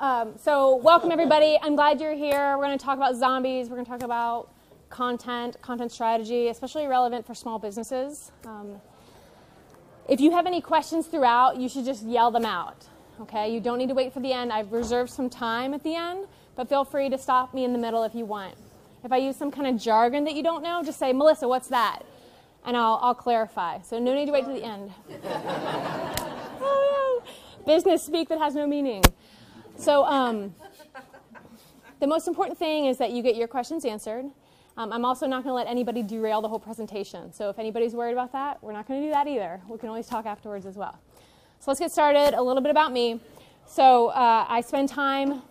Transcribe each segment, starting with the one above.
Um, so, welcome everybody. I'm glad you're here. We're going to talk about zombies. We're going to talk about content, content strategy, especially relevant for small businesses. Um, if you have any questions throughout, you should just yell them out. Okay? You don't need to wait for the end. I've reserved some time at the end, but feel free to stop me in the middle if you want. If I use some kind of jargon that you don't know, just say, Melissa, what's that? And I'll, I'll clarify. So, no need to wait to the end. oh, no. Business speak that has no meaning. So, um, the most important thing is that you get your questions answered. Um, I'm also not going to let anybody derail the whole presentation. So if anybody's worried about that, we're not going to do that either. We can always talk afterwards as well. So let's get started. A little bit about me. So uh, I spend time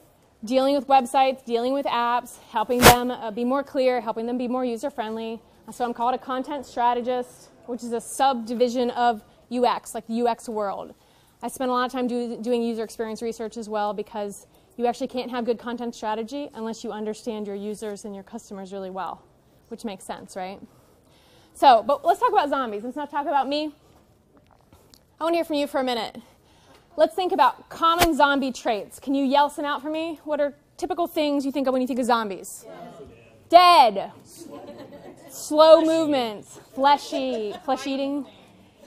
dealing with websites, dealing with apps, helping them uh, be more clear, helping them be more user friendly. So I'm called a content strategist, which is a subdivision of UX, like the UX world. I spend a lot of time do, doing user experience research as well because you actually can't have good content strategy unless you understand your users and your customers really well, which makes sense, right? So, but let's talk about zombies. Let's not talk about me. I want to hear from you for a minute. Let's think about common zombie traits. Can you yell some out for me? What are typical things you think of when you think of zombies? Dead. Dead. Slow movements. Fleshy. Flesh eating.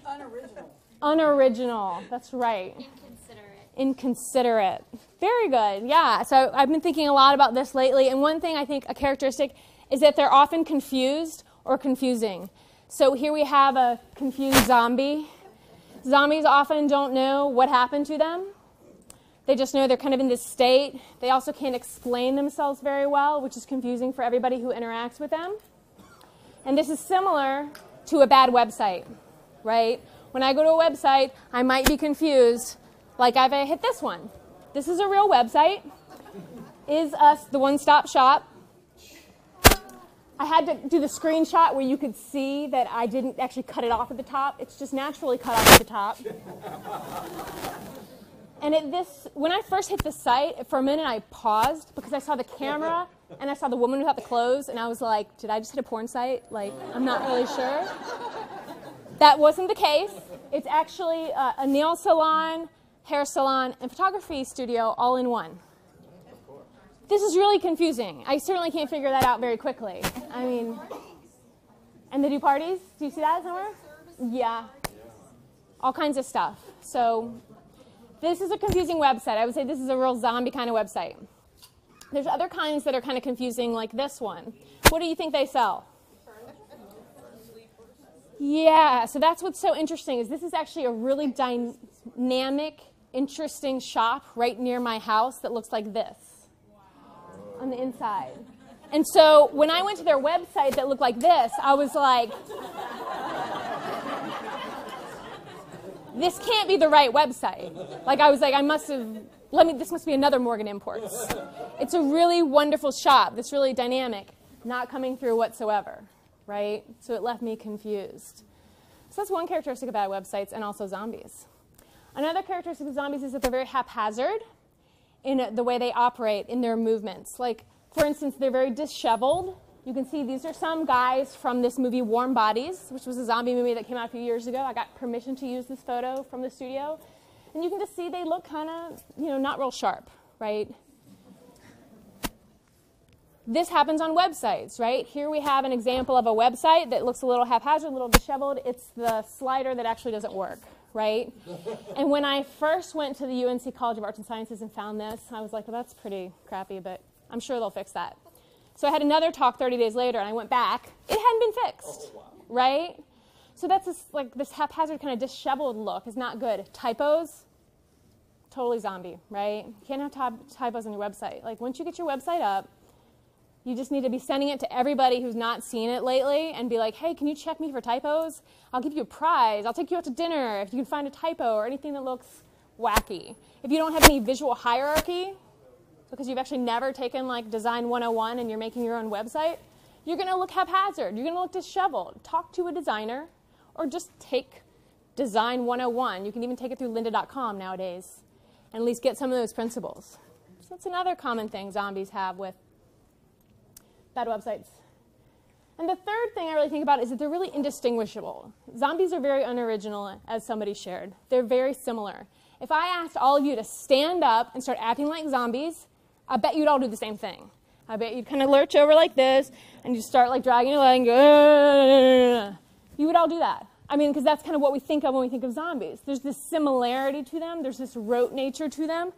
Unoriginal. Unoriginal. That's right. Inconsiderate. Inconsiderate. Very good. Yeah. So I've been thinking a lot about this lately. And one thing I think a characteristic is that they're often confused or confusing. So here we have a confused zombie. Zombies often don't know what happened to them. They just know they're kind of in this state. They also can't explain themselves very well, which is confusing for everybody who interacts with them. And this is similar to a bad website, right? When I go to a website, I might be confused, like I've hit this one. This is a real website. Is us the one stop shop? I had to do the screenshot where you could see that I didn't actually cut it off at the top. It's just naturally cut off at the top. and it, this, when I first hit the site, for a minute I paused because I saw the camera and I saw the woman without the clothes, and I was like, did I just hit a porn site? Like, I'm not really sure. That wasn't the case. It's actually a, a nail salon, hair salon, and photography studio all in one. This is really confusing. I certainly can't figure that out very quickly. I mean, and they do parties? Do you see that somewhere? Yeah. All kinds of stuff. So, this is a confusing website. I would say this is a real zombie kind of website. There's other kinds that are kind of confusing, like this one. What do you think they sell? Yeah, so that's what's so interesting is this is actually a really dynamic, interesting shop right near my house that looks like this on the inside. And so when I went to their website that looked like this, I was like, this can't be the right website. Like I was like, I must have let me this must be another Morgan Imports. It's a really wonderful shop that's really dynamic, not coming through whatsoever, right? So it left me confused. So that's one characteristic about websites and also zombies. Another characteristic of zombies is that they're very haphazard in the way they operate in their movements. Like, for instance, they're very disheveled. You can see these are some guys from this movie Warm Bodies, which was a zombie movie that came out a few years ago. I got permission to use this photo from the studio. And you can just see they look kind of, you know, not real sharp, right? This happens on websites, right? Here we have an example of a website that looks a little haphazard, a little disheveled. It's the slider that actually doesn't work, right? and when I first went to the UNC College of Arts and Sciences and found this, I was like, well, that's pretty crappy, but I'm sure they'll fix that. So I had another talk 30 days later, and I went back. It hadn't been fixed, oh, right? So that's this, like this haphazard kind of disheveled look is not good. Typos, totally zombie, right? You can't have typos on your website. Like once you get your website up, you just need to be sending it to everybody who's not seen it lately and be like, hey, can you check me for typos? I'll give you a prize. I'll take you out to dinner if you can find a typo or anything that looks wacky. If you don't have any visual hierarchy, because you've actually never taken like Design 101 and you're making your own website, you're going to look haphazard. You're going to look disheveled. Talk to a designer or just take Design 101. You can even take it through lynda.com nowadays and at least get some of those principles. So that's another common thing zombies have with bad websites. And the third thing I really think about is that they're really indistinguishable. Zombies are very unoriginal, as somebody shared. They're very similar. If I asked all of you to stand up and start acting like zombies, I bet you'd all do the same thing. I bet you'd kind of lurch over like this and you start like dragging your leg you would all do that. I mean, because that's kind of what we think of when we think of zombies. There's this similarity to them, there's this rote nature to them,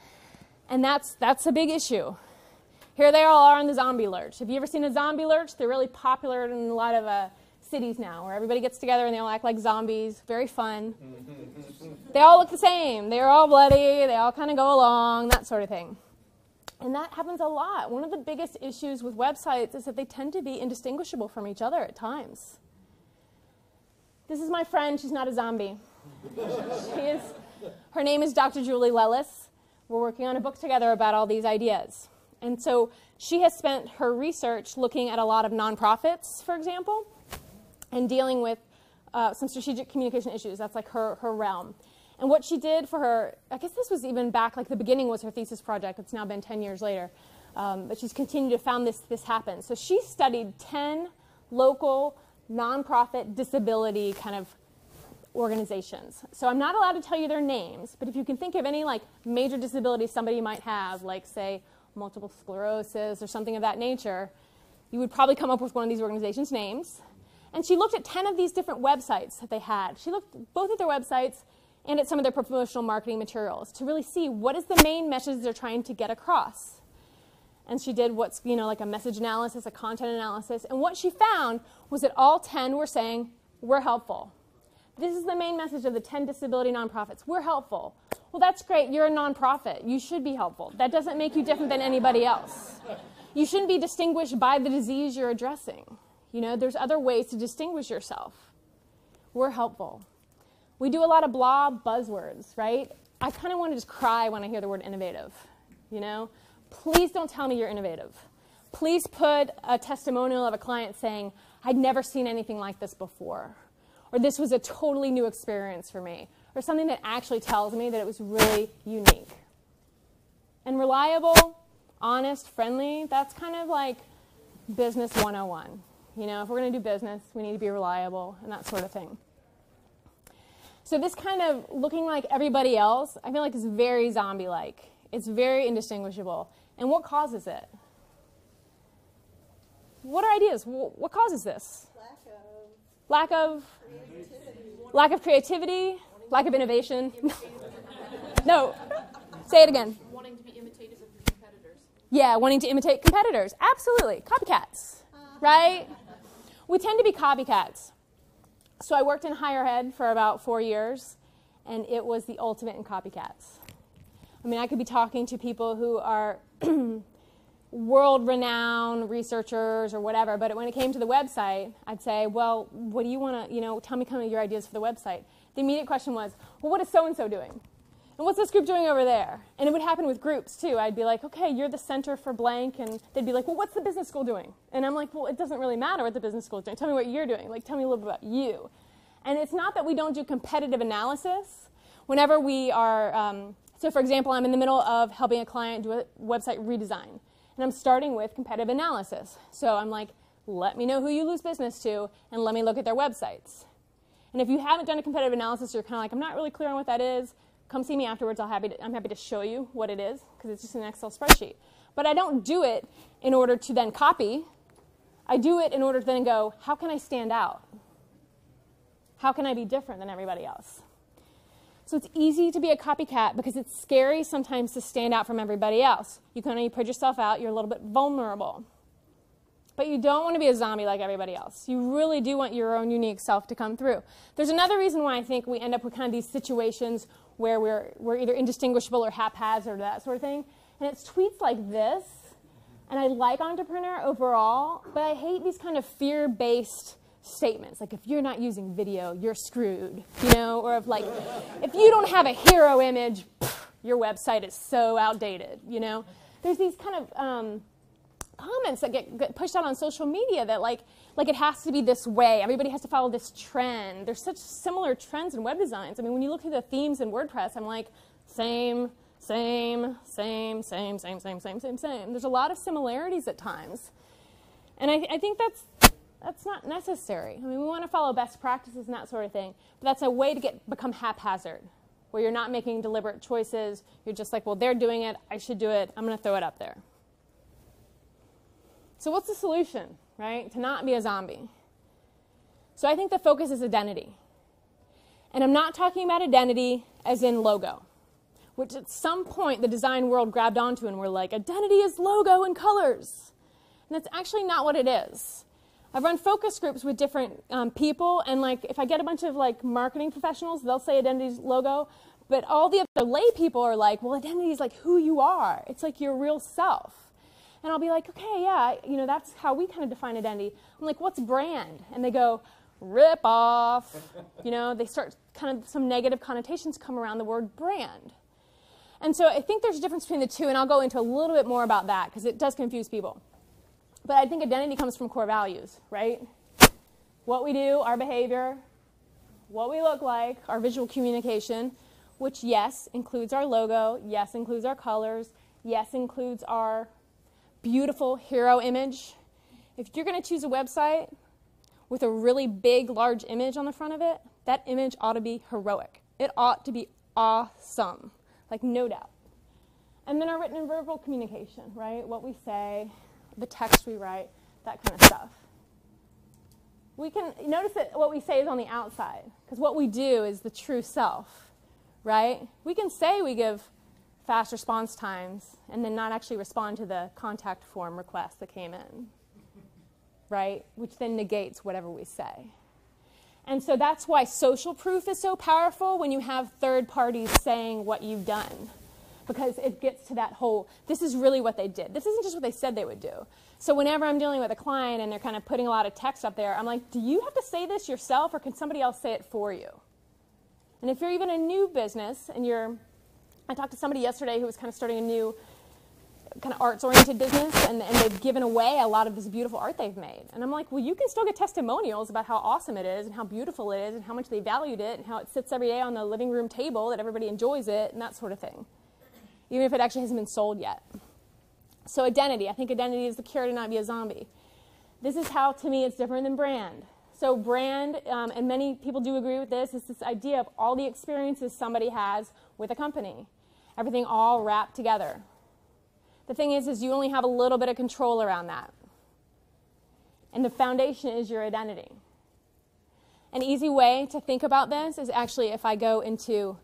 and that's, that's a big issue. Here they all are on the zombie lurch. Have you ever seen a zombie lurch? They're really popular in a lot of uh, cities now, where everybody gets together and they all act like zombies. Very fun. they all look the same. They're all bloody. They all kind of go along, that sort of thing. And that happens a lot. One of the biggest issues with websites is that they tend to be indistinguishable from each other at times. This is my friend. She's not a zombie. she is, her name is Dr. Julie Lellis. We're working on a book together about all these ideas. And so she has spent her research looking at a lot of nonprofits, for example, and dealing with uh, some strategic communication issues. That's like her, her realm. And what she did for her, I guess this was even back, like the beginning was her thesis project. It's now been 10 years later. Um, but she's continued to found this, this happen. So she studied 10 local nonprofit disability kind of organizations. So I'm not allowed to tell you their names, but if you can think of any like major disability somebody might have, like say multiple sclerosis or something of that nature, you would probably come up with one of these organizations' names. And she looked at 10 of these different websites that they had. She looked both at their websites and at some of their promotional marketing materials to really see what is the main message they're trying to get across. And she did what's, you know, like a message analysis, a content analysis. And what she found was that all 10 were saying, we're helpful. This is the main message of the 10 disability nonprofits. We're helpful. Well, that's great. You're a nonprofit. You should be helpful. That doesn't make you different than anybody else. You shouldn't be distinguished by the disease you're addressing. You know, there's other ways to distinguish yourself. We're helpful. We do a lot of blah buzzwords, right? I kind of want to just cry when I hear the word innovative. You know, please don't tell me you're innovative. Please put a testimonial of a client saying, I'd never seen anything like this before, or this was a totally new experience for me, or something that actually tells me that it was really unique. And reliable, honest, friendly, that's kind of like business 101. You know, if we're going to do business, we need to be reliable and that sort of thing. So this kind of looking like everybody else, I feel like is very zombie-like. It's very indistinguishable. And what causes it? What are ideas? What causes this? Lack of. Lack of. Creativity. Lack of innovation. no. Say it again. Wanting to be imitative of your competitors. Yeah, wanting to imitate competitors. Absolutely. Copycats. Right? We tend to be copycats. So I worked in higher ed for about four years, and it was the ultimate in copycats. I mean, I could be talking to people who are world renowned researchers or whatever, but when it came to the website, I'd say, well, what do you want to, you know, tell me kind of your ideas for the website. The immediate question was, well, what is so and so doing? And what's this group doing over there? And it would happen with groups too. I'd be like, okay, you're the center for blank. And they'd be like, well, what's the business school doing? And I'm like, well, it doesn't really matter what the business school is doing. Tell me what you're doing. Like, tell me a little bit about you. And it's not that we don't do competitive analysis. Whenever we are, um, so for example, I'm in the middle of helping a client do a website redesign. And I'm starting with competitive analysis. So I'm like, let me know who you lose business to, and let me look at their websites. And if you haven't done a competitive analysis, you're kind of like, I'm not really clear on what that is come see me afterwards. I'll happy to, I'm happy to show you what it is because it's just an Excel spreadsheet. But I don't do it in order to then copy. I do it in order to then go, how can I stand out? How can I be different than everybody else? So it's easy to be a copycat because it's scary sometimes to stand out from everybody else. You can only put yourself out, you're a little bit vulnerable. But you don't want to be a zombie like everybody else. You really do want your own unique self to come through. There's another reason why I think we end up with kind of these situations where we're, we're either indistinguishable or haphazard or that sort of thing. And it's tweets like this. And I like Entrepreneur overall, but I hate these kind of fear based statements. Like, if you're not using video, you're screwed, you know? Or if, like, if you don't have a hero image, pff, your website is so outdated, you know? There's these kind of um, comments that get, get pushed out on social media that, like, like it has to be this way. Everybody has to follow this trend. There's such similar trends in web designs. I mean, when you look at the themes in WordPress, I'm like, same, same, same, same, same, same, same, same, same. There's a lot of similarities at times. And I, I think that's, that's not necessary. I mean, we want to follow best practices and that sort of thing, but that's a way to get become haphazard. where you're not making deliberate choices. You're just like, well, they're doing it. I should do it. I'm going to throw it up there. So, what's the solution, right? To not be a zombie. So, I think the focus is identity. And I'm not talking about identity as in logo, which at some point the design world grabbed onto and we're like, identity is logo and colors. And that's actually not what it is. I've run focus groups with different um, people, and like if I get a bunch of like marketing professionals, they'll say identity's logo, but all the other lay people are like, well, identity is like who you are. It's like your real self. And I'll be like, okay, yeah, you know, that's how we kind of define identity. I'm like, what's brand? And they go, rip off. you know, they start kind of some negative connotations come around the word brand. And so I think there's a difference between the two, and I'll go into a little bit more about that because it does confuse people. But I think identity comes from core values, right? What we do, our behavior, what we look like, our visual communication, which, yes, includes our logo, yes, includes our colors, yes, includes our beautiful hero image. If you're going to choose a website with a really big, large image on the front of it, that image ought to be heroic. It ought to be awesome, like no doubt. And then our written and verbal communication, right? What we say, the text we write, that kind of stuff. We can notice that what we say is on the outside, because what we do is the true self, right? We can say we give fast response times and then not actually respond to the contact form request that came in, right? Which then negates whatever we say. And so that's why social proof is so powerful when you have third parties saying what you've done because it gets to that whole this is really what they did. This isn't just what they said they would do. So whenever I'm dealing with a client and they're kind of putting a lot of text up there, I'm like, do you have to say this yourself or can somebody else say it for you? And if you're even a new business and you're, I talked to somebody yesterday who was kind of starting a new kind of arts oriented business and, and they've given away a lot of this beautiful art they've made. And I'm like, well, you can still get testimonials about how awesome it is and how beautiful it is and how much they valued it and how it sits every day on the living room table that everybody enjoys it and that sort of thing even if it actually hasn't been sold yet. So, identity. I think identity is the cure to not be a zombie. This is how, to me, it's different than brand. So, brand, um, and many people do agree with this, is this idea of all the experiences somebody has with a company, everything all wrapped together. The thing is, is you only have a little bit of control around that. And the foundation is your identity. An easy way to think about this is actually if I go into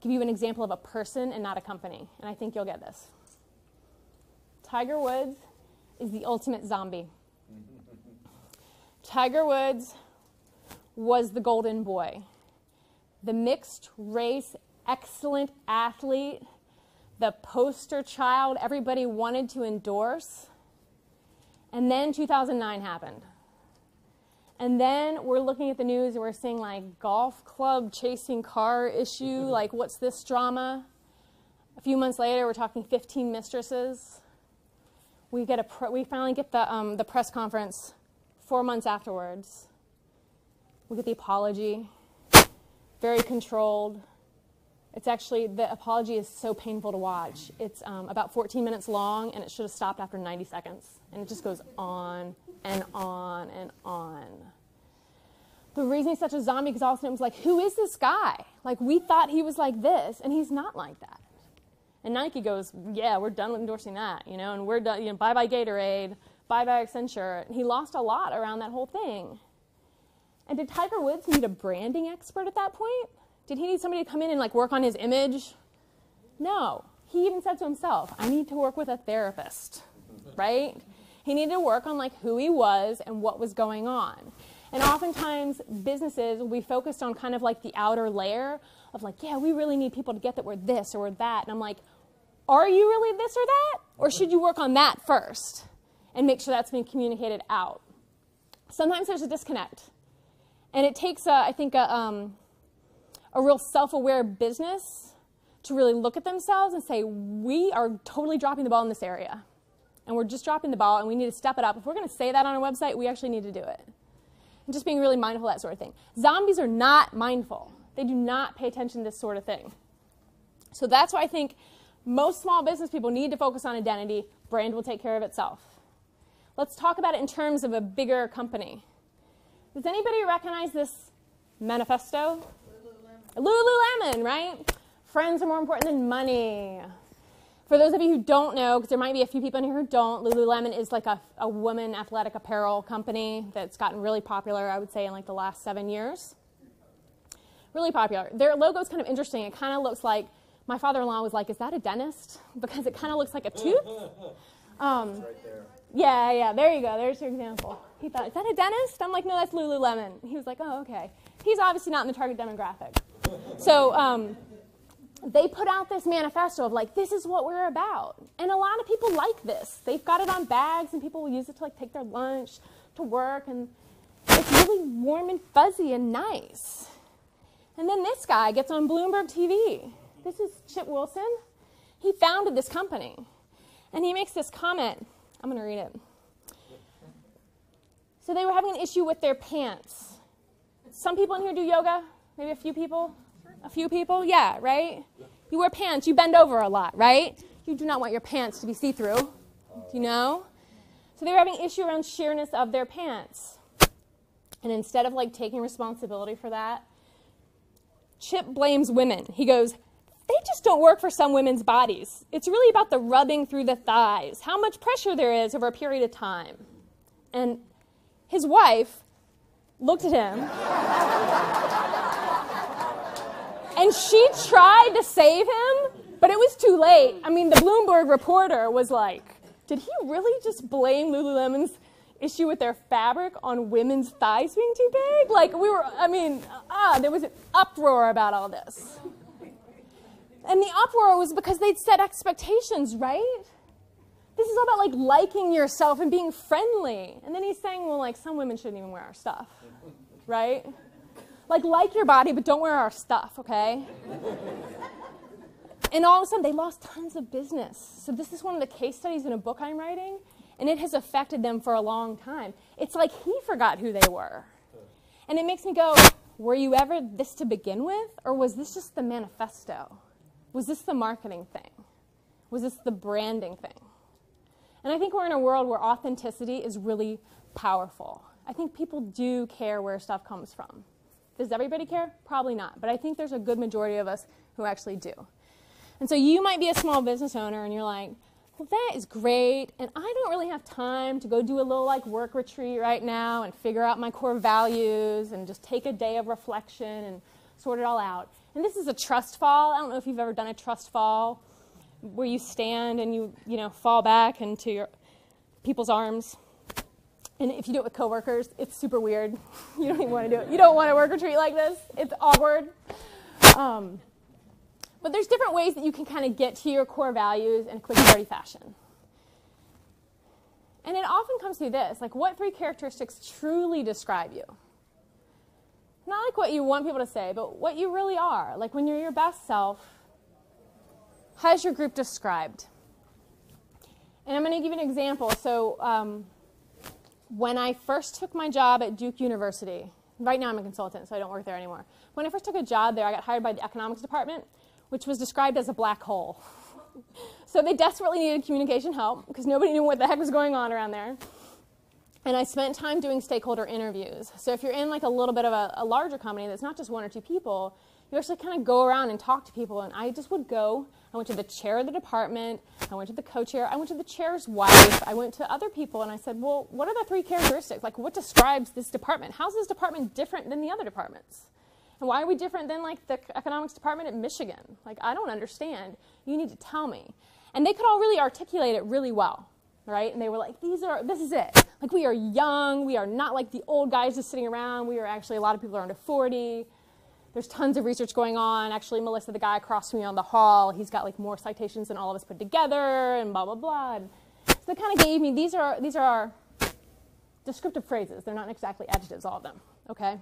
give you an example of a person and not a company, and I think you'll get this. Tiger Woods is the ultimate zombie. Tiger Woods was the golden boy, the mixed race, excellent athlete, the poster child everybody wanted to endorse. And then 2009 happened. And then we're looking at the news and we're seeing like golf club chasing car issue, like what's this drama? A few months later, we're talking 15 mistresses. We get a we finally get the um, the press conference four months afterwards. We get the apology, very controlled. It's actually the apology is so painful to watch. It's um, about 14 minutes long, and it should have stopped after 90 seconds, and it just goes on and on and on. The reason he's such a zombie because all of a sudden it was like, who is this guy? Like, we thought he was like this, and he's not like that. And Nike goes, yeah, we're done with endorsing that, you know, and we're done, you know, bye bye Gatorade, bye bye Accenture. And he lost a lot around that whole thing. And did Tiger Woods need a branding expert at that point? Did he need somebody to come in and like work on his image? No. He even said to himself, I need to work with a therapist, right? He needed to work on like who he was and what was going on. And oftentimes businesses be focused on kind of like the outer layer of like, yeah, we really need people to get that we're this or we're that. And I'm like, are you really this or that? Or should you work on that first and make sure that's being communicated out? Sometimes there's a disconnect. And it takes, a, I think, a, um, a real self aware business to really look at themselves and say, we are totally dropping the ball in this area and we're just dropping the ball and we need to step it up. If we're going to say that on our website, we actually need to do it. And just being really mindful of that sort of thing. Zombies are not mindful. They do not pay attention to this sort of thing. So that's why I think most small business people need to focus on identity. Brand will take care of itself. Let's talk about it in terms of a bigger company. Does anybody recognize this manifesto? Lululemon, Lululemon right? Friends are more important than money. For those of you who don't know, because there might be a few people in here who don't, Lululemon is like a, a woman athletic apparel company that's gotten really popular, I would say, in like the last seven years. Really popular. Their logo is kind of interesting. It kind of looks like my father-in-law was like, "Is that a dentist?" Because it kind of looks like a tooth. Um, Right yeah, yeah, there you go. There's your example. He thought, is that a dentist? I'm like, no, that's Lululemon. He was like, oh, okay. He's obviously not in the target demographic. So um, they put out this manifesto of like, this is what we're about. And a lot of people like this. They've got it on bags and people will use it to like take their lunch to work and it's really warm and fuzzy and nice. And then this guy gets on Bloomberg TV. This is Chip Wilson. He founded this company. And he makes this comment. I'm going to read it. So they were having an issue with their pants. Some people in here do yoga? Maybe a few people? A few people? Yeah, right? You wear pants, you bend over a lot, right? You do not want your pants to be see through. You know? So they were having issue around sheerness of their pants. And instead of like taking responsibility for that, Chip blames women. He goes, they just don't work for some women's bodies. It's really about the rubbing through the thighs, how much pressure there is over a period of time. And his wife looked at him and she tried to save him, but it was too late. I mean, the Bloomberg reporter was like, did he really just blame Lululemon's issue with their fabric on women's thighs being too big? Like, we were, I mean, ah, there was an uproar about all this. And the uproar was because they'd set expectations, right? This is all about like liking yourself and being friendly. And then he's saying, well, like some women shouldn't even wear our stuff, right? Like, like your body, but don't wear our stuff, okay? and all of a sudden, they lost tons of business. So, this is one of the case studies in a book I'm writing, and it has affected them for a long time. It's like he forgot who they were. And it makes me go, were you ever this to begin with, or was this just the manifesto? Was this the marketing thing? Was this the branding thing? And I think we're in a world where authenticity is really powerful. I think people do care where stuff comes from. Does everybody care? Probably not. But I think there's a good majority of us who actually do. And so you might be a small business owner and you're like, well, that is great. And I don't really have time to go do a little like work retreat right now and figure out my core values and just take a day of reflection and sort it all out. And this is a trust fall. I don't know if you've ever done a trust fall where you stand and you, you know, fall back into your people's arms. And if you do it with coworkers, it's super weird. You don't even want to do it. You don't want to work retreat like this. It's awkward. Um, but there's different ways that you can kind of get to your core values in a quick dirty fashion. And it often comes through this, like what three characteristics truly describe you? Not like what you want people to say, but what you really are. Like when you're your best self, how's your group described? And I'm going to give you an example. So, um, when I first took my job at Duke University, right now I'm a consultant, so I don't work there anymore. When I first took a job there, I got hired by the economics department, which was described as a black hole. so they desperately needed communication help because nobody knew what the heck was going on around there. And I spent time doing stakeholder interviews. So if you're in like a little bit of a, a larger company that's not just one or two people, you actually kind of go around and talk to people. And I just would go. I went to the chair of the department. I went to the co-chair. I went to the chair's wife. I went to other people, and I said, "Well, what are the three characteristics? Like, what describes this department? How's this department different than the other departments? And why are we different than like the economics department at Michigan? Like, I don't understand. You need to tell me." And they could all really articulate it really well, right? And they were like, "These are. This is it. Like, we are young. We are not like the old guys just sitting around. We are actually a lot of people are under 40." There's tons of research going on. Actually, Melissa, the guy across from me on the hall, he's got like more citations than all of us put together, and blah blah blah. And so it kind of gave me these are these are descriptive phrases. They're not exactly adjectives, all of them. Okay.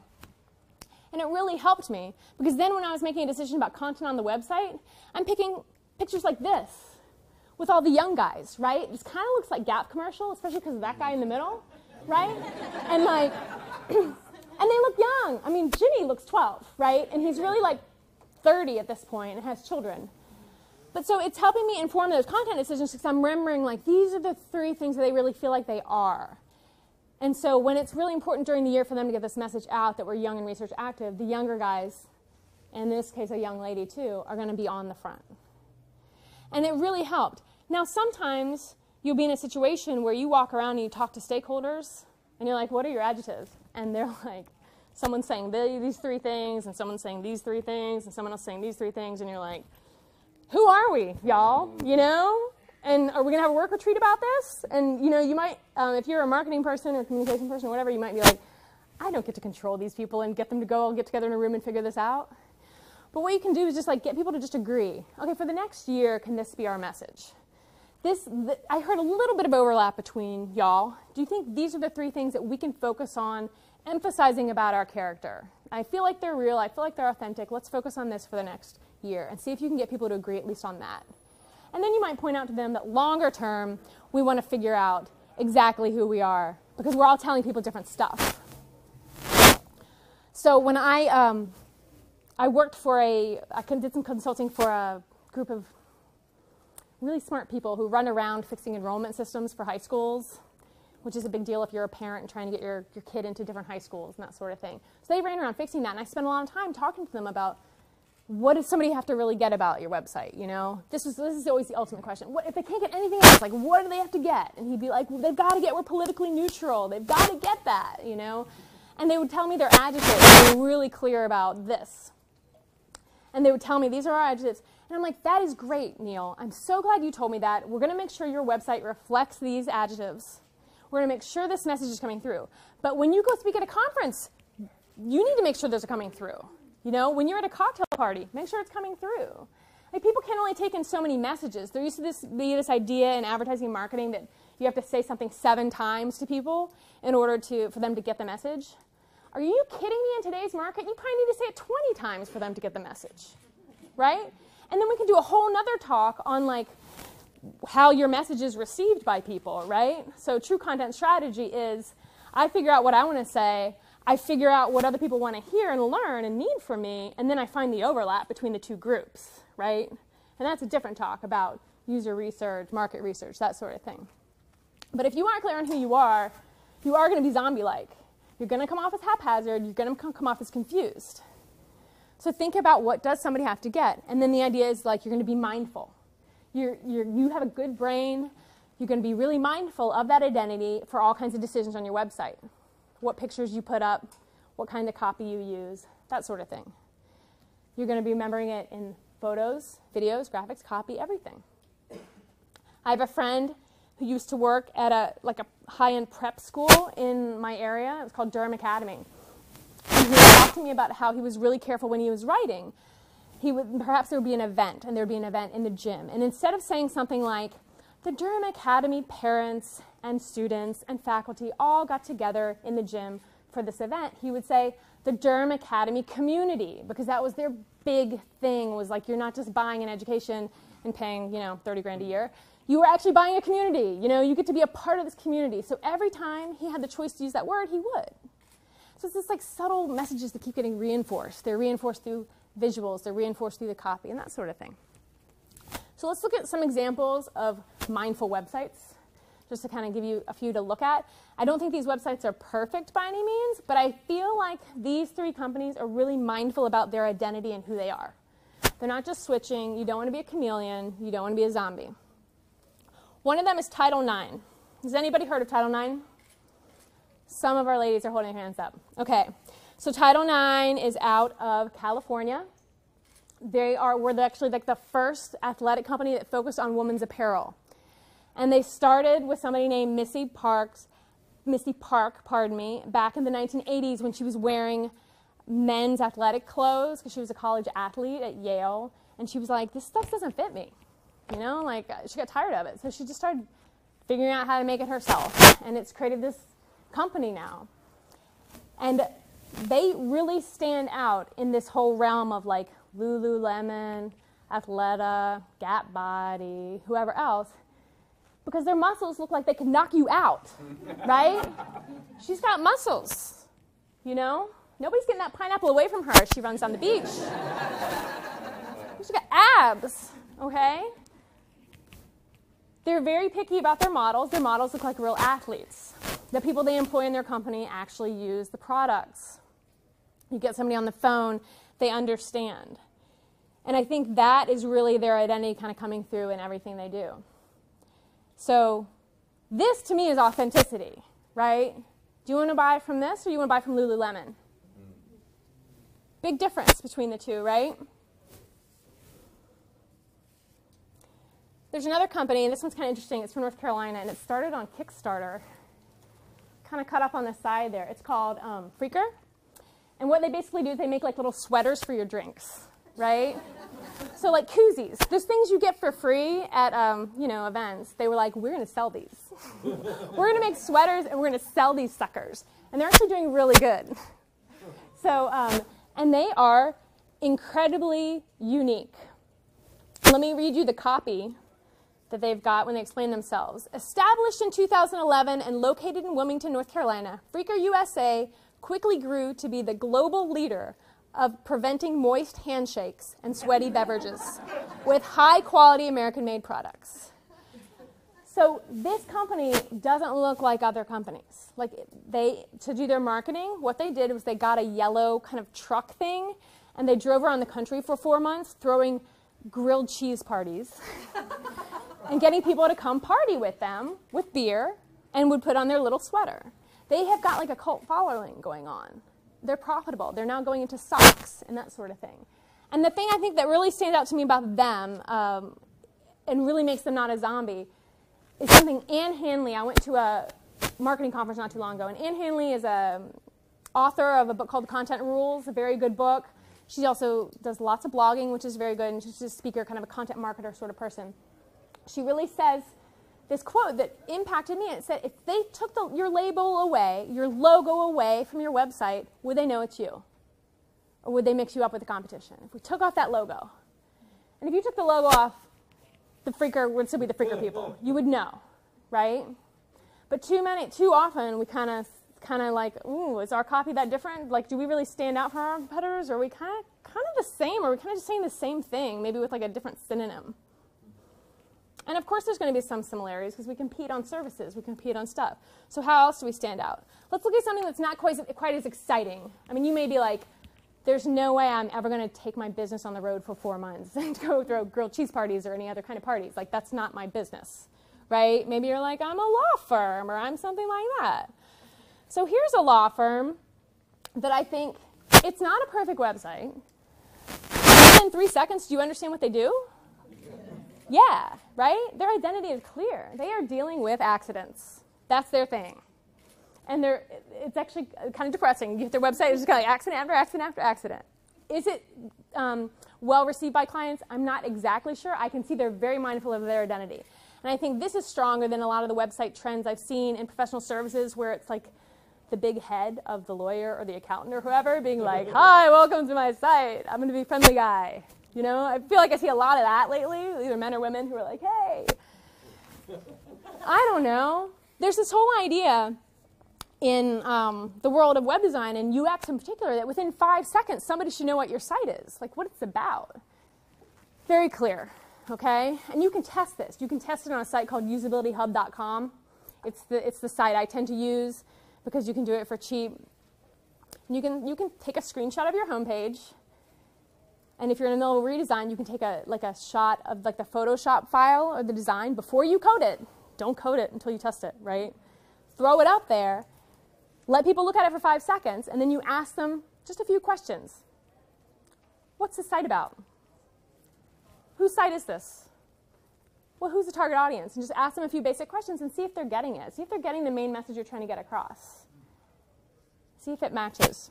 And it really helped me because then when I was making a decision about content on the website, I'm picking pictures like this with all the young guys, right? It kind of looks like Gap commercial, especially because of that guy in the middle, right? And like. And they look young. I mean, Jimmy looks 12, right? And he's really like 30 at this point and has children. But so it's helping me inform those content decisions because I'm remembering like these are the three things that they really feel like they are. And so when it's really important during the year for them to get this message out that we're young and research active, the younger guys in this case a young lady too, are going to be on the front. And it really helped. Now, sometimes you'll be in a situation where you walk around and you talk to stakeholders, and you're like, what are your adjectives? And they're like, someone's saying these three things, and someone's saying these three things, and someone else saying these three things, and you're like, who are we, y'all? You know? And are we to have a work retreat about this? And, you know, you might, um, if you're a marketing person or communication person or whatever, you might be like, I don't get to control these people and get them to go all get together in a room and figure this out. But what you can do is just like get people to just agree. Okay, for the next year, can this be our message? This, th- I heard a little bit of overlap between y'all. Do you think these are the three things that we can focus on emphasizing about our character? I feel like they're real. I feel like they're authentic. Let's focus on this for the next year and see if you can get people to agree at least on that. And then you might point out to them that longer term, we want to figure out exactly who we are because we're all telling people different stuff. So when I, um, I worked for a, I did some consulting for a group of really smart people who run around fixing enrollment systems for high schools, which is a big deal if you're a parent and trying to get your, your kid into different high schools and that sort of thing. So they ran around fixing that, and I spent a lot of time talking to them about what does somebody have to really get about your website? You know, this is this is always the ultimate question. What if they can't get anything else? Like, what do they have to get? And he'd be like, well, they've got to get we're politically neutral. They've got to get that. You know, and they would tell me their adjectives. They were really clear about this, and they would tell me these are our adjectives. And I'm like, that is great, Neil. I'm so glad you told me that. We're going to make sure your website reflects these adjectives. We're going to make sure this message is coming through. But when you go speak at a conference, you need to make sure those are coming through. You know, when you're at a cocktail party, make sure it's coming through. Like people can only take in so many messages. There used to this, be this idea in advertising marketing that you have to say something seven times to people in order to, for them to get the message. Are you kidding me? In today's market, you probably need to say it 20 times for them to get the message, right? And then we can do a whole nother talk on like how your message is received by people, right? So true content strategy is I figure out what I want to say, I figure out what other people want to hear and learn and need from me, and then I find the overlap between the two groups, right? And that's a different talk about user research, market research, that sort of thing. But if you aren't clear on who you are, you are going to be zombie like. You're going to come off as haphazard, you're going to come off as confused. So think about what does somebody have to get. And then the idea is like you're going to be mindful. You're, you're, you have a good brain. You're going to be really mindful of that identity for all kinds of decisions on your website what pictures you put up, what kind of copy you use, that sort of thing. You're going to be remembering it in photos, videos, graphics, copy, everything. I have a friend who used to work at a like a high-end prep school in my area. It was called Durham Academy. And he talked to me about how he was really careful when he was writing. He would perhaps there would be an event, and there would be an event in the gym, and instead of saying something like, "The Durham Academy parents and students and faculty all got together in the gym for this event, he would say the Durham Academy community, because that was their big thing, was like you're not just buying an education and paying, you know, 30 grand a year. You were actually buying a community. You know, you get to be a part of this community. So every time he had the choice to use that word, he would. So it's this like subtle messages that keep getting reinforced. They're reinforced through visuals, they're reinforced through the copy, and that sort of thing. So let's look at some examples of mindful websites just to kind of give you a few to look at. I don't think these websites are perfect by any means, but I feel like these three companies are really mindful about their identity and who they are. They're not just switching. You don't want to be a chameleon. You don't want to be a zombie. One of them is Title Nine. Has anybody heard of Title Nine? Some of our ladies are holding their hands up. Okay, so Title Nine is out of California. They are were actually like the first athletic company that focused on women's apparel. And they started with somebody named Missy Parks, Missy Park, pardon me, back in the 1980s when she was wearing men's athletic clothes because she was a college athlete at Yale. And she was like, this stuff doesn't fit me. You know, like uh, she got tired of it. So she just started figuring out how to make it herself. And it's created this company now. And they really stand out in this whole realm of like Lululemon, Athleta, Gap Body, whoever else because their muscles look like they could knock you out, right? She's got muscles, you know? Nobody's getting that pineapple away from her as she runs down the beach. She's got abs, okay? They're very picky about their models. Their models look like real athletes. The people they employ in their company actually use the products. You get somebody on the phone they understand. And I think that is really their identity kind of coming through in everything they do. So, this to me is authenticity, right? Do you want to buy from this or do you want to buy from Lululemon? Mm. Big difference between the two, right? There's another company, and this one's kind of interesting. It's from North Carolina, and it started on Kickstarter. Kind of cut up on the side there. It's called um, Freaker. And what they basically do is they make like little sweaters for your drinks, right? so like koozies, those things you get for free at um, you know events. They were like, we're going to sell these. we're going to make sweaters and we're going to sell these suckers, and they're actually doing really good. So um, and they are incredibly unique. Let me read you the copy that they've got when they explain themselves. Established in 2011 and located in Wilmington, North Carolina, Freaker USA quickly grew to be the global leader of preventing moist handshakes and sweaty beverages with high quality American made products. So this company doesn't look like other companies. Like they to do their marketing, what they did was they got a yellow kind of truck thing and they drove around the country for 4 months throwing grilled cheese parties and getting people to come party with them with beer and would put on their little sweater. They have got like a cult following going on. They're profitable. They're now going into socks and that sort of thing. And the thing I think that really stands out to me about them um, and really makes them not a zombie is something Ann Handley. I went to a marketing conference not too long ago, and Ann Handley is a um, author of a book called Content Rules, a very good book. She also does lots of blogging, which is very good, and she's a speaker, kind of a content marketer sort of person she really says this quote that impacted me. It said, if they took the, your label away, your logo away from your website, would they know it's you? Or would they mix you up with the competition? If we took off that logo, and if you took the logo off, the freaker would still be the freaker people. You would know, right? But too many, too often, we kind of, kind of like, ooh, is our copy that different? Like, do we really stand out from our competitors? Or are we kind of, kind of the same? Or are we kind of just saying the same thing, maybe with like a different synonym? And of course, there's going to be some similarities because we compete on services, we compete on stuff. So, how else do we stand out? Let's look at something that's not quite, quite as exciting. I mean, you may be like, there's no way I'm ever going to take my business on the road for four months and go throw grilled cheese parties or any other kind of parties. Like, that's not my business, right? Maybe you're like, I'm a law firm or I'm something like that. So, here's a law firm that I think it's not a perfect website. In three seconds, do you understand what they do? Yeah, right? Their identity is clear. They are dealing with accidents. That's their thing. And they're, it's actually kind of depressing. You get their website, it's just kind of like accident after accident after accident. Is it um, well received by clients? I'm not exactly sure. I can see they're very mindful of their identity. And I think this is stronger than a lot of the website trends I've seen in professional services where it's like the big head of the lawyer or the accountant or whoever being like, hi, welcome to my site. I'm going to be friendly guy. You know, I feel like I see a lot of that lately, either men or women who are like, hey. I don't know. There's this whole idea in um, the world of web design and UX in particular that within five seconds somebody should know what your site is, like what it's about. Very clear, okay? And you can test this. You can test it on a site called usabilityhub.com. It's the, it's the site I tend to use because you can do it for cheap. You can, you can take a screenshot of your homepage and if you're in the middle of a redesign, you can take a like a shot of like the Photoshop file or the design before you code it. Don't code it until you test it, right? Throw it up there. Let people look at it for five seconds, and then you ask them just a few questions. What's this site about? Whose site is this? Well, who's the target audience? And just ask them a few basic questions and see if they're getting it. See if they're getting the main message you're trying to get across. See if it matches.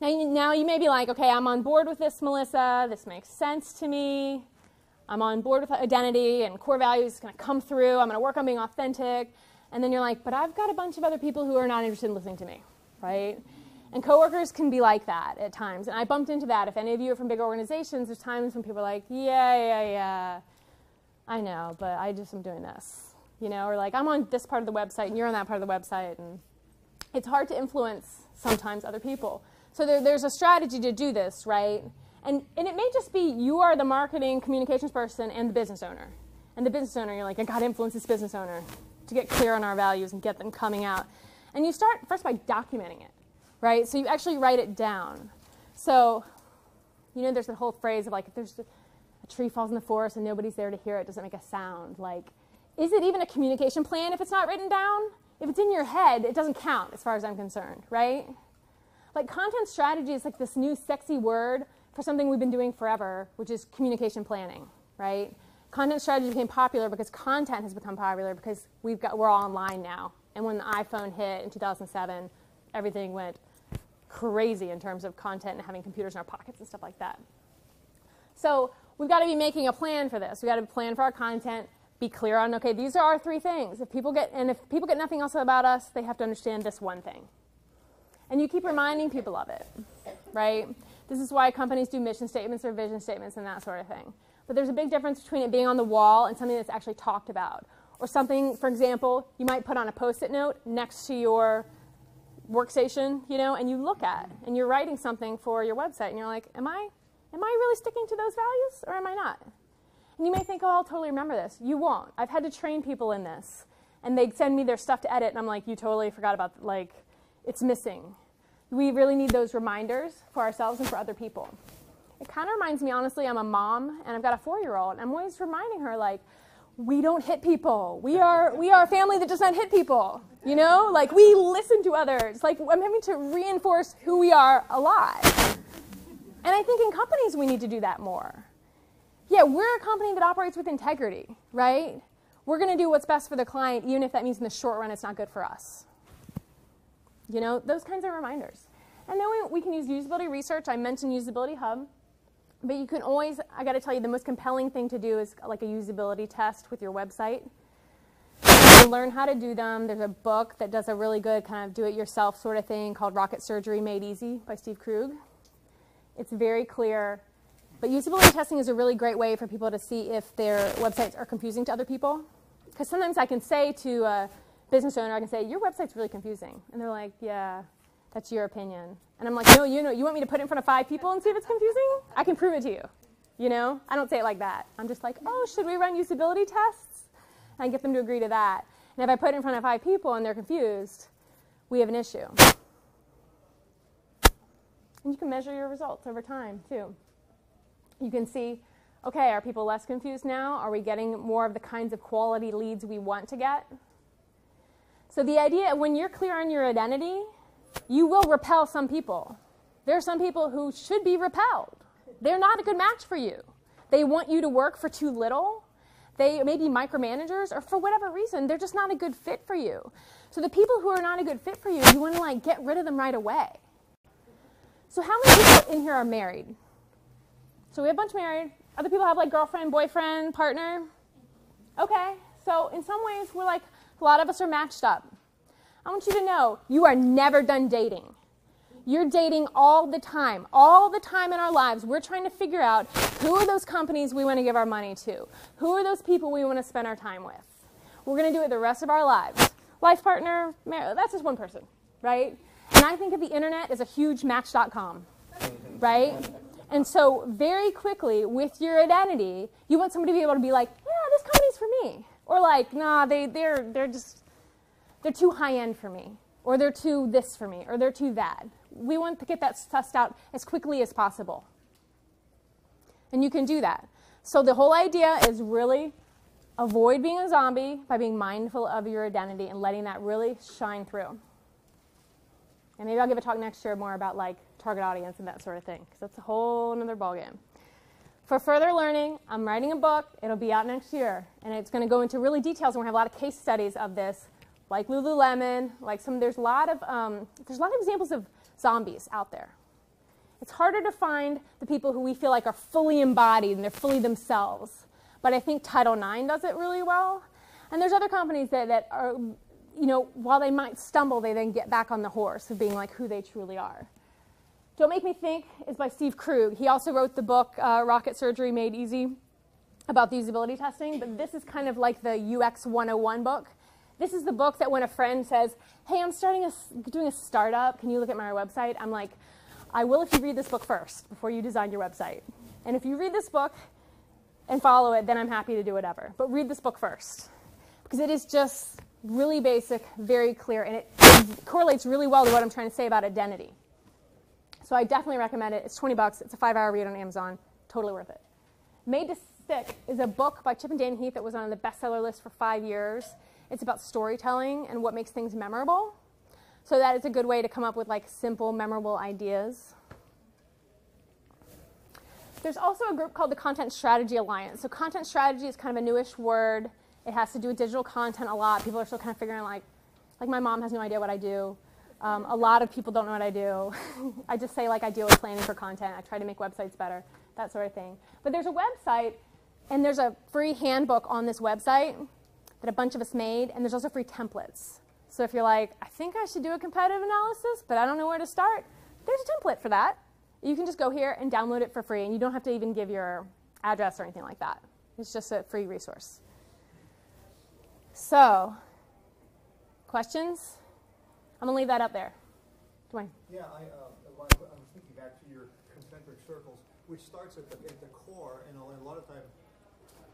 Now you, now you may be like, okay, I'm on board with this, Melissa. This makes sense to me. I'm on board with identity and core values is going to come through. I'm going to work on being authentic. And then you're like, but I've got a bunch of other people who are not interested in listening to me, right? And coworkers can be like that at times. And I bumped into that. If any of you are from big organizations, there's times when people are like, yeah, yeah, yeah, I know, but I just am doing this. You know, or like, I'm on this part of the website and you're on that part of the website. And it's hard to influence sometimes other people. So there, there's a strategy to do this, right? And, and it may just be you are the marketing communications person and the business owner. And the business owner, you're like, I got to influence this business owner to get clear on our values and get them coming out. And you start first by documenting it, right? So you actually write it down. So, you know, there's the whole phrase of like, if there's a tree falls in the forest and nobody's there to hear it, doesn't make a sound. Like, is it even a communication plan if it's not written down? If it's in your head, it doesn't count as far as I'm concerned, right? Like, content strategy is like this new sexy word for something we've been doing forever, which is communication planning, right? Content strategy became popular because content has become popular because we've got, we're all online now. And when the iPhone hit in 2007, everything went crazy in terms of content and having computers in our pockets and stuff like that. So we've got to be making a plan for this. We've got to plan for our content, be clear on, okay, these are our three things. If people get, and if people get nothing else about us, they have to understand this one thing. And you keep reminding people of it, right? This is why companies do mission statements or vision statements and that sort of thing. But there's a big difference between it being on the wall and something that's actually talked about. Or something, for example, you might put on a post-it note next to your workstation, you know, and you look at, and you're writing something for your website, and you're like, am I, am I really sticking to those values, or am I not? And you may think, oh, I'll totally remember this. You won't. I've had to train people in this, and they send me their stuff to edit, and I'm like, you totally forgot about, like, it's missing. We really need those reminders for ourselves and for other people. It kind of reminds me, honestly, I'm a mom, and I've got a four-year-old, and I'm always reminding her, like, we don't hit people. We are, we are a family that does not hit people. You know, like we listen to others. Like I'm having to reinforce who we are a lot. And I think in companies we need to do that more. Yeah, we're a company that operates with integrity, right? We're going to do what's best for the client, even if that means in the short run it's not good for us. You know, those kinds of reminders. And then we, we can use usability research. I mentioned Usability Hub. But you can always, I got to tell you, the most compelling thing to do is like a usability test with your website. You learn how to do them. There's a book that does a really good kind of do-it-yourself sort of thing called Rocket Surgery Made Easy by Steve Krug. It's very clear. But usability testing is a really great way for people to see if their websites are confusing to other people. Because sometimes I can say to a business owner, I can say, your website's really confusing. And they're like, yeah, that's your opinion. And I'm like, no, you know, you want me to put it in front of five people and see if it's confusing? I can prove it to you. You know? I don't say it like that. I'm just like, oh, should we run usability tests? And I get them to agree to that. And if I put it in front of five people and they're confused, we have an issue. And you can measure your results over time, too. You can see, okay, are people less confused now? Are we getting more of the kinds of quality leads we want to get? So the idea, when you're clear on your identity, you will repel some people. There are some people who should be repelled. They're not a good match for you. They want you to work for too little. They may be micromanagers, or for whatever reason, they're just not a good fit for you. So the people who are not a good fit for you, you want to like get rid of them right away. So how many people in here are married? So we have a bunch married. Other people have like girlfriend, boyfriend, partner. Okay. So in some ways, we're like a lot of us are matched up. I want you to know you are never done dating. You're dating all the time. All the time in our lives, we're trying to figure out who are those companies we want to give our money to? Who are those people we want to spend our time with? We're going to do it the rest of our lives. Life partner, that's just one person, right? And I think of the internet as a huge match.com, right? And so, very quickly, with your identity, you want somebody to be able to be like, yeah, this company's for me. Or like, nah, they, they're, they're just, they're too high end for me, or they're too this for me, or they're too that. We want to get that sussed out as quickly as possible. And you can do that. So the whole idea is really avoid being a zombie by being mindful of your identity and letting that really shine through. And maybe I'll give a talk next year more about like target audience and that sort of thing, because that's a whole other ballgame. For further learning, I'm writing a book. It'll be out next year, and it's going to go into really details. And we're going to have a lot of case studies of this like Lululemon, like some, there's a lot of, um, there's a lot of examples of zombies out there. It's harder to find the people who we feel like are fully embodied and they're fully themselves. But I think Title Nine does it really well. And there's other companies that, that are, you know, while they might stumble, they then get back on the horse of being like who they truly are. Don't Make Me Think is by Steve Krug. He also wrote the book uh, Rocket Surgery Made Easy about the usability testing, but this is kind of like the UX 101 book. This is the book that when a friend says, hey, I'm starting a, doing a startup, can you look at my website? I'm like, I will if you read this book first before you design your website. And if you read this book and follow it, then I'm happy to do whatever. But read this book first because it is just really basic, very clear, and it, correlates really well to what I'm trying to say about identity. So I definitely recommend it. It's 20 bucks. It's a five-hour read on Amazon. Totally worth it. Made to Stick is a book by Chip and Dan Heath that was on the bestseller list for five years. It's about storytelling and what makes things memorable. So that is a good way to come up with like simple, memorable ideas. There's also a group called the Content Strategy Alliance. So content strategy is kind of a newish word. It has to do with digital content a lot. People are still kind of figuring like, like my mom has no idea what I do. Um, a lot of people don't know what I do. I just say like I deal with planning for content. I try to make websites better, that sort of thing. But there's a website, and there's a free handbook on this website that a bunch of us made, and there's also free templates. So if you're like, I think I should do a competitive analysis, but I don't know where to start, there's a template for that. You can just go here and download it for free, and you don't have to even give your address or anything like that. It's just a free resource. So, questions? I'm gonna leave that up there. Dwayne. Yeah, I, uh, I was thinking back to your concentric circles, which starts at the, at the core, and a lot of times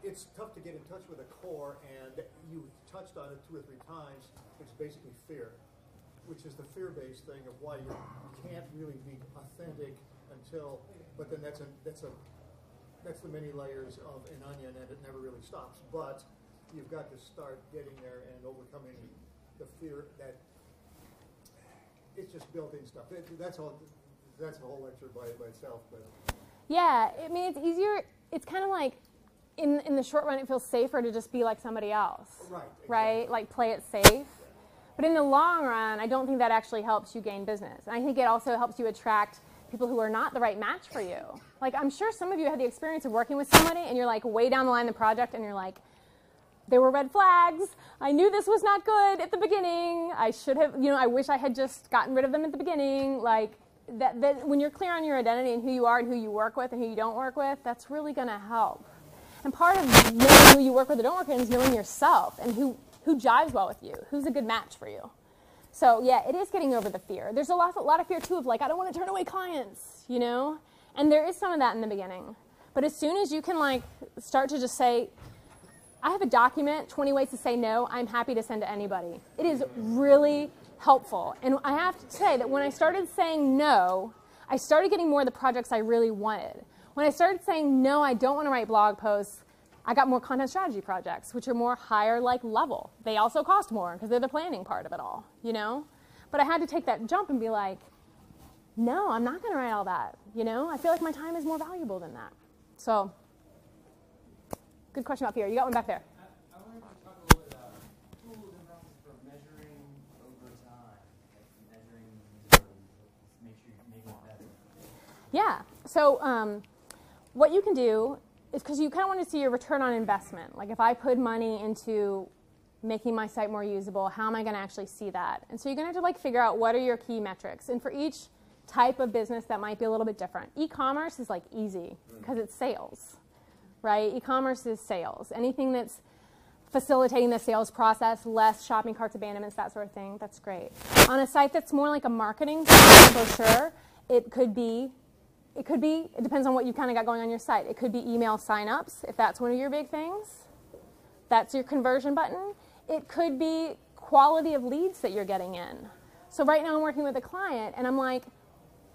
it's tough to get in touch with a core, and you touched on it two or three times. It's basically fear, which is the fear-based thing of why you can't really be authentic until. But then that's a that's a that's the many layers of an onion, and it never really stops. But you've got to start getting there and overcoming the fear that it's just built-in stuff. It, that's all. That's a whole lecture by, by itself. But yeah, I mean it's easier. It's kind of like in in the short run, it feels safer to just be like somebody else. Right. Exactly. Right. Like play it safe. But in the long run, I don't think that actually helps you gain business. And I think it also helps you attract people who are not the right match for you. Like I'm sure some of you had the experience of working with somebody and you're like way down the line in the project and you're like, there were red flags. I knew this was not good at the beginning. I should have, you know, I wish I had just gotten rid of them at the beginning. Like, that, that when you're clear on your identity and who you are and who you work with and who you don't work with, that's really going to help. And part of knowing who you work with or don't work with is knowing yourself and who, who jives well with you, who's a good match for you. So yeah, it is getting over the fear. There's a lot, a lot of fear too of like, I don't want to turn away clients, you know? And there is some of that in the beginning. But as soon as you can like start to just say, I have a document, 20 ways to say no, I'm happy to send to anybody. It is really helpful. And I have to say that when I started saying no, I started getting more of the projects I really wanted. When I started saying no, I don't want to write blog posts, I got more content strategy projects, which are more higher like level. They also cost more because they're the planning part of it all, you know? But I had to take that jump and be like, no, I'm not going to write all that, you know? I feel like my time is more valuable than that. So Good question up here. You got one back there. I, wanted to talk a little bit about tools and processes for measuring over time, like measuring usability, make sure you're making it better. Yeah. So um, what you can do is because you kind of want to see your return on investment. Like if I put money into making my site more usable, how am I going to actually see that? And so you're going to have to like figure out what are your key metrics. And for each type of business, that might be a little bit different. E-commerce is like easy mm. because it's sales right? E-commerce is sales. Anything that's facilitating the sales process, less shopping carts abandonments, that sort of thing, that's great. On a site that's more like a marketing brochure, it could be it could be, it depends on what you kind of got going on your site. It could be email signups, if that's one of your big things. That's your conversion button. It could be quality of leads that you're getting in. So right now I'm working with a client and I'm like,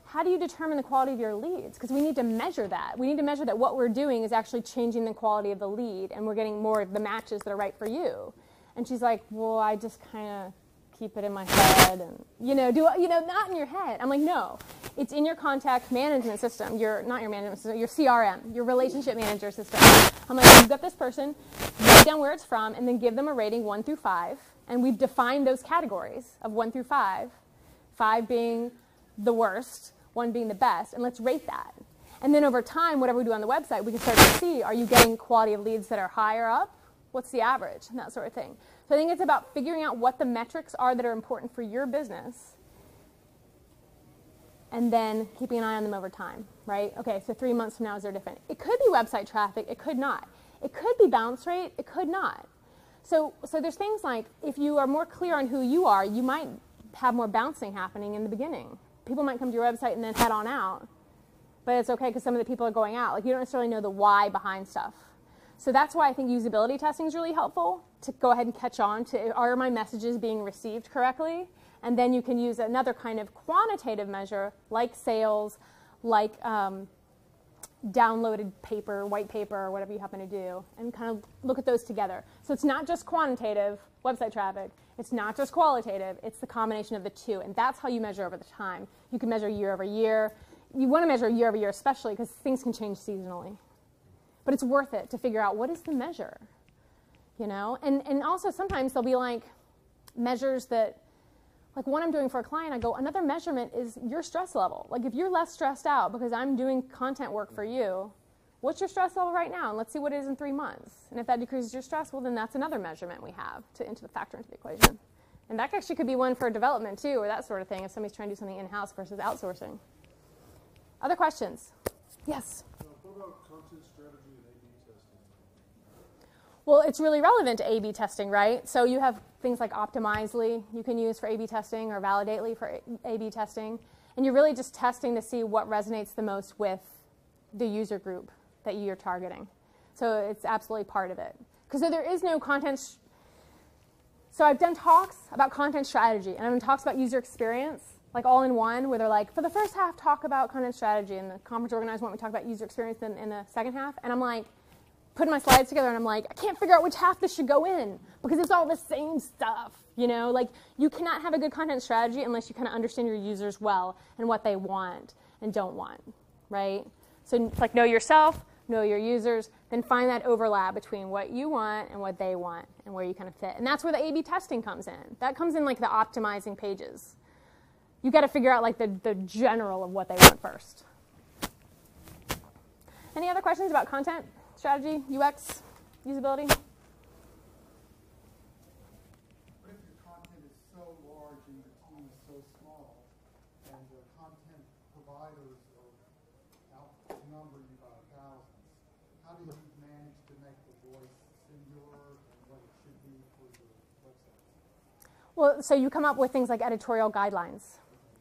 how do you determine the quality of your leads? Because we need to measure that. We need to measure that what we're doing is actually changing the quality of the lead and we're getting more of the matches that are right for you. And she's like, well, I just kind of keep it in my head and, you know, do, you know, not in your head. I'm like, no, it's in your contact management system, your, not your management system, your CRM, your relationship manager system. I'm like, you've got this person, write down where it's from, and then give them a rating one through five. And we've defined those categories of one through five, five being the worst, one being the best, and let's rate that. And then over time, whatever we do on the website, we can start to see, are you getting quality of leads that are higher up? What's the average? And that sort of thing. So I think it's about figuring out what the metrics are that are important for your business and then keeping an eye on them over time, right? Okay, so three months from now, is there different? It could be website traffic, it could not. It could be bounce rate, it could not. So, so there's things like if you are more clear on who you are, you might have more bouncing happening in the beginning, people might come to your website and then head on out. But it's okay because some of the people are going out. Like you don't necessarily know the why behind stuff. So that's why I think usability testing is really helpful to go ahead and catch on to are my messages being received correctly? And then you can use another kind of quantitative measure like sales, like um, downloaded paper, white paper, or whatever you happen to do, and kind of look at those together. So it's not just quantitative website traffic, it's not just qualitative, it's the combination of the two. And that's how you measure over the time. You can measure year over year. You want to measure year over year, especially because things can change seasonally. But it's worth it to figure out what is the measure, you know? And, and also sometimes there'll be like measures that like one I'm doing for a client, I go, another measurement is your stress level. Like if you're less stressed out because I'm doing content work for you, what's your stress level right now? And let's see what it is in three months. And if that decreases your stress, well, then that's another measurement we have to into the factor into the equation. And that actually could be one for development too, or that sort of thing, if somebody's trying to do something in-house versus outsourcing. Other questions? Yes. What about content strategy and A/B testing? Well, it's really relevant to A/B testing, right? So you have things like Optimizely you can use for A/B testing or Validately for A/B testing, and you're really just testing to see what resonates the most with the user group that you're targeting. So it's absolutely part of it. Because there is no content. so I've done talks about content strategy, and I've done talks about user experience, like all in one, where they're like, for the first half, talk about content strategy, and the conference organizers want me to talk about user experience in, in the second half, and I'm like, putting my slides together and I'm like, I can't figure out which half this should go in because it's all the same stuff. You know, like you cannot have a good content strategy unless you kind of understand your users well and what they want and don't want, right? So, like, know yourself, know your users, then find that overlap between what you want and what they want and where you kind of fit. And that's where the A B testing comes in. That comes in like the optimizing pages. You got to figure out like the, the general of what they want first. Any other questions about content? Strategy, UX, usability? What if your content is so large and your team is so small, and the content providers are outnumbering you by thousands? How do you manage to make the voice singular and what it should be for website? Well, so you come up with things like editorial guidelines.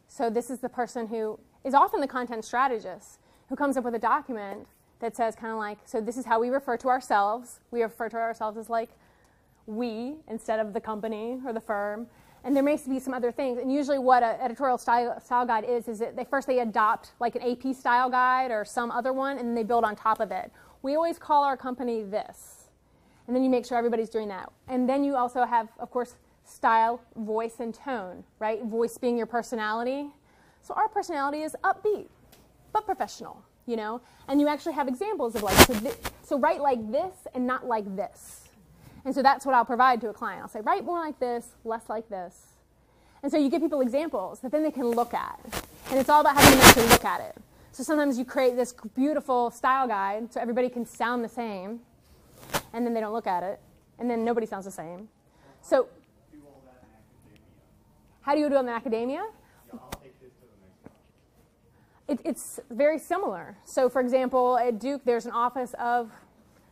So this is the person who is often the content strategist who comes up with a document that says kind of like, so this is how we refer to ourselves. We refer to ourselves as like we instead of the company or the firm. And there may be some other things. And usually what an editorial style, style guide is, is that they first they adopt like an AP style guide or some other one and then they build on top of it. We always call our company this. And then you make sure everybody's doing that. And then you also have, of course, style, voice, and tone, right? Voice being your personality. So our personality is upbeat, but professional you know? And you actually have examples of like, so, so write like this and not like this. And so that's what I'll provide to a client. I'll say, write more like this, less like this. And so you give people examples that then they can look at. And it's all about having them actually look at it. So sometimes you create this beautiful style guide so everybody can sound the same, and then they don't look at it, and then nobody sounds the same. So, how do you do it in academia? It, it's very similar. So, for example, at Duke, there's an office of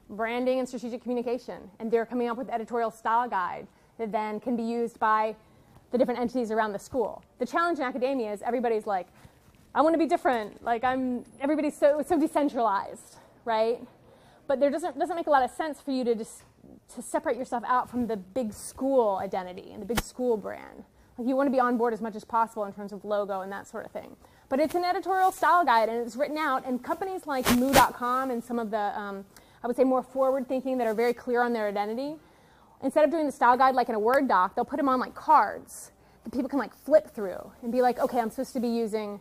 branding and strategic communication, and they're coming up with editorial style guide that then can be used by the different entities around the school. The challenge in academia is everybody's like, I want to be different. Like I'm, everybody's so so decentralized, right? But there doesn't doesn't make a lot of sense for you to just to separate yourself out from the big school identity and the big school brand. Like you want to be on board as much as possible in terms of logo and that sort of thing. But it's an editorial style guide and it's written out. And companies like Moo.com and some of the, um, I would say, more forward thinking that are very clear on their identity, instead of doing the style guide like in a Word doc, they'll put them on like cards that people can like flip through and be like, okay, I'm supposed to be using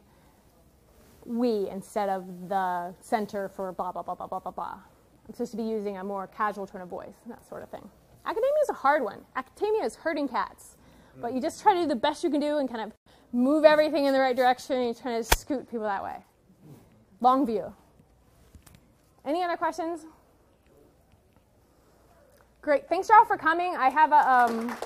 we instead of the center for blah, blah, blah, blah, blah, blah, blah. I'm supposed to be using a more casual tone of voice and that sort of thing. Academia is a hard one. Academia is herding cats. But you just try to do the best you can do and kind of move everything in the right direction and you're trying to scoot people that way. Long view. Any other questions? Great. Thanks, y'all, for coming. I have a. Um